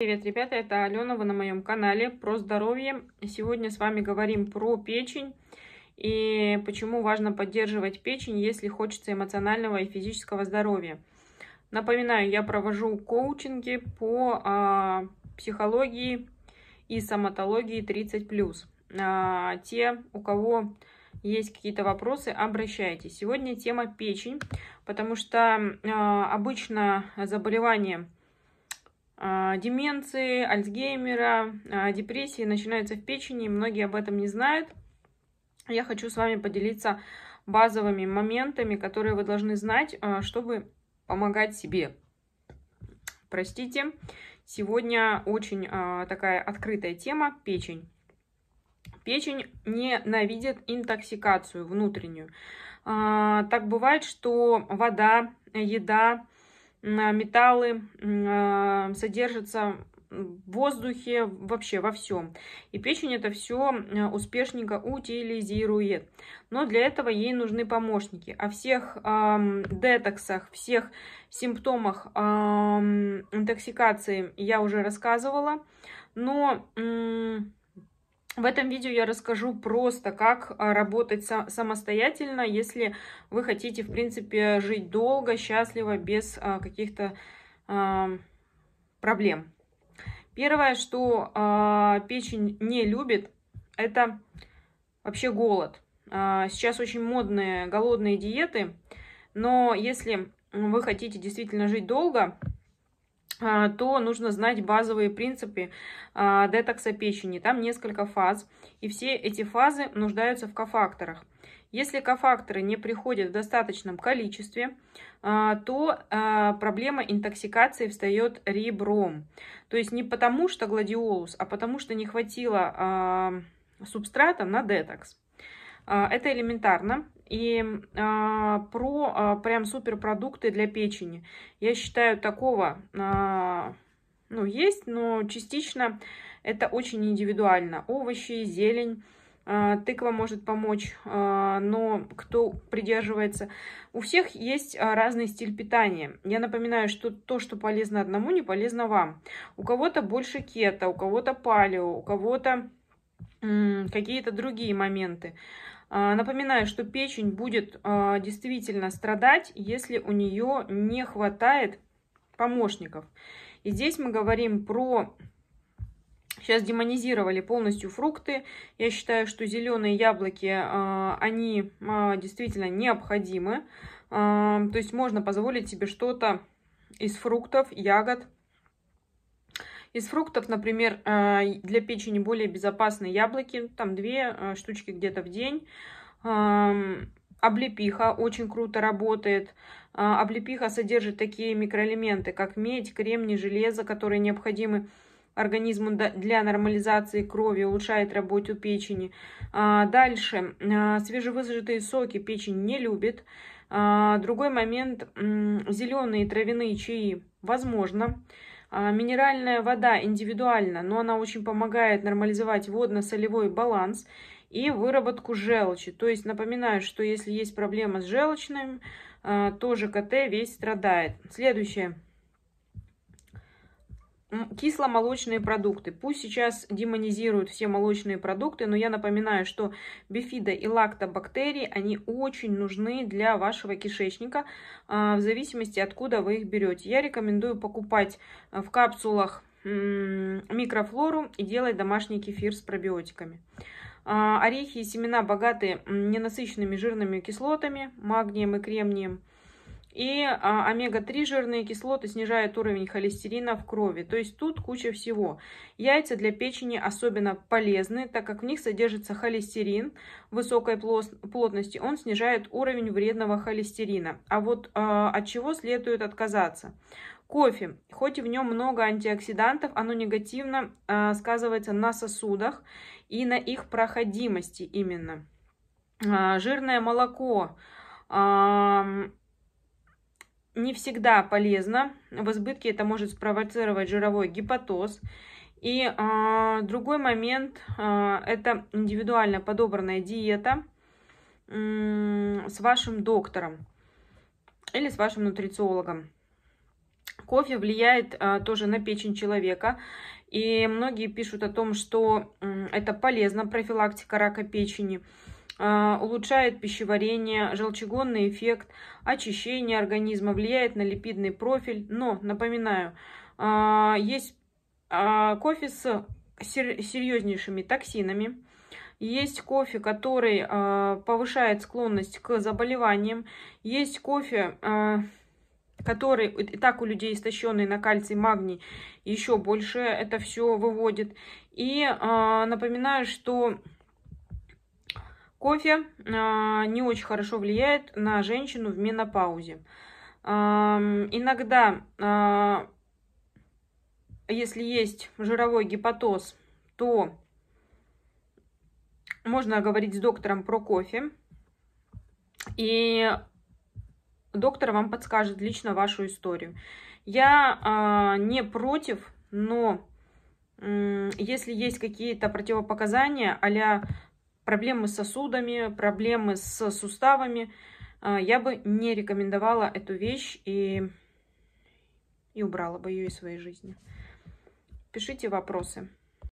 Привет, ребята, это Алена, вы на моем канале про здоровье. Сегодня с вами говорим про печень и почему важно поддерживать печень, если хочется эмоционального и физического здоровья. Напоминаю, я провожу коучинги по а, психологии и соматологии 30+. А, те, у кого есть какие-то вопросы, обращайтесь. Сегодня тема печень, потому что а, обычно заболевание деменции, Альцгеймера, а, депрессии начинаются в печени, многие об этом не знают. Я хочу с вами поделиться базовыми моментами, которые вы должны знать, а, чтобы помогать себе. Простите, сегодня очень такая открытая тема – печень. Печень ненавидит интоксикацию внутреннюю. Так бывает, что вода, еда, металлы а, содержатся в воздухе, вообще во всем. И печень это все а, успешненько утилизирует. Но для этого ей нужны помощники. О всех э, детоксах, всех симптомах э, интоксикации я уже рассказывала. Но... Э, в этом видео я расскажу просто, как а, работать самостоятельно, если вы хотите, в принципе, жить долго, счастливо, без а, каких-то а, проблем. Первое, что печень не любит, это вообще голод. Сейчас очень модные голодные диеты, но если вы хотите действительно жить долго, то нужно знать базовые принципы а, детокса печени. Там несколько фаз, и все эти фазы нуждаются в кофакторах. Если кофакторы не приходят в достаточном количестве, а, то проблема интоксикации встает ребром. То есть не потому что гладиолус, а потому что не хватило субстрата на детокс. Это элементарно. И а, про а, прям суперпродукты для печени. Я считаю, такого а, ну, есть, но частично это очень индивидуально. Овощи, зелень, тыква может помочь, но кто придерживается... У всех есть разный стиль питания. Я напоминаю, что то, что полезно одному, не полезно вам. У кого-то больше кето, у кого-то палео, у кого-то какие-то другие моменты. А, напоминаю, что печень будет а, действительно страдать, если у нее не хватает помощников. И здесь мы говорим про... Сейчас демонизировали полностью фрукты. Я считаю, что зеленые яблоки, а, они действительно необходимы. То есть можно позволить себе что-то из фруктов, ягод, из фруктов, например, э, для печени более безопасны яблоки, там две э, штучки где-то в день. Облепиха очень круто работает. Э, облепиха содержит такие микроэлементы, как медь, кремний, железо, которые необходимы организму для нормализации крови, улучшает работу печени. Дальше, свежевыжатые соки печень не любит. Другой момент, зеленые травяные чаи, возможно. А, минеральная вода индивидуально, но она очень помогает нормализовать водно-солевой баланс и выработку желчи. То есть напоминаю, что если есть проблема с желчным, а, то ЖКТ весь страдает. Следующее кисломолочные продукты. Пусть сейчас демонизируют все молочные продукты, но я напоминаю, что бифида и лактобактерии, они очень нужны для вашего кишечника, а, в зависимости откуда вы их берете. Я рекомендую покупать а, в капсулах микрофлору и делать домашний кефир с пробиотиками. А, орехи и семена богаты ненасыщенными жирными кислотами, магнием и кремнием. И а, омега-3 жирные кислоты снижают уровень холестерина в крови. То есть тут куча всего. Яйца для печени особенно полезны, так как в них содержится холестерин высокой плотности. Он снижает уровень вредного холестерина. А вот а, от чего следует отказаться? Кофе, хоть и в нем много антиоксидантов, оно негативно а, сказывается на сосудах и на их проходимости именно. А, жирное молоко. А, не всегда полезно. В избытке это может спровоцировать жировой гепатоз. И э, другой момент э, это индивидуально подобранная диета э, с вашим доктором или с вашим нутрициологом. Кофе влияет а, тоже на печень человека. И многие пишут о том, что это полезно, профилактика рака печени. А, улучшает пищеварение, желчегонный эффект, очищение организма, влияет на липидный профиль. Но, напоминаю, а, есть а, кофе с серьезнейшими токсинами. Есть кофе, который повышает склонность к заболеваниям. Есть кофе, который и так у людей истощенный на кальций, магний, еще больше это все выводит. И напоминаю, что Кофе э, не очень хорошо влияет на женщину в менопаузе. Э, иногда, э, если есть жировой гепатоз, то можно говорить с доктором про кофе. И доктор вам подскажет лично вашу историю. Я не против, но если есть какие-то противопоказания, а проблемы с сосудами, проблемы с суставами, а, я бы не рекомендовала эту вещь и, и убрала бы ее из своей жизни. Пишите вопросы.